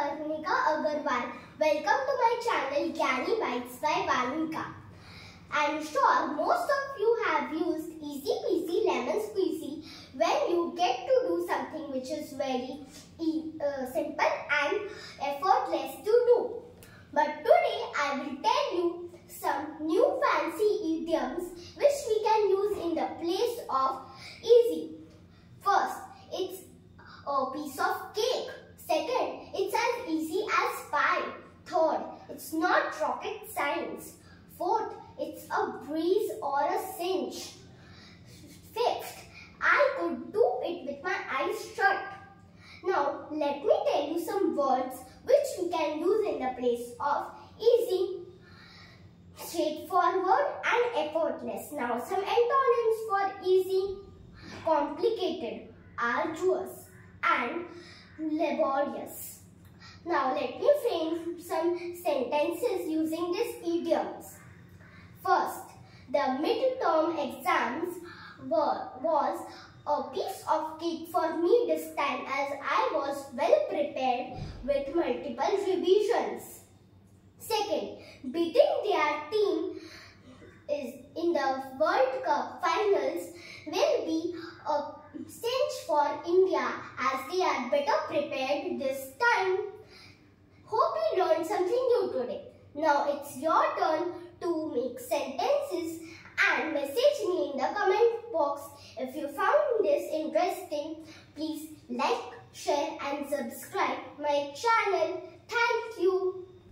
Agarwal. Welcome to my channel Gyani Bites by Parnika. I'm sure most of you have used Easy Peasy Lemon Squeezy when you get to do something which is very e uh, simple and effortless to do. But today I will tell you some new fancy idioms which we can use in the place of easy. First, it's a piece of cake. Second, it's as easy as pie. Third, it's not rocket science. Fourth, it's a breeze or a cinch. Fifth, I could do it with my eyes shut. Now, let me tell you some words which we can use in the place of easy, straightforward and effortless. Now, some antonyms for easy, complicated, arduous and laborious. Now, let me frame some sentences using these idioms. First, the mid-term exams were, was a piece of cake for me this time as I was well prepared with multiple revisions. Second, beating their team is in the World Cup finals will be a cinch for India as they are better prepared this time. Hope you learned something new today. Now it's your turn to make sentences and message me in the comment box. If you found this interesting, please like, share and subscribe my channel. Thank you.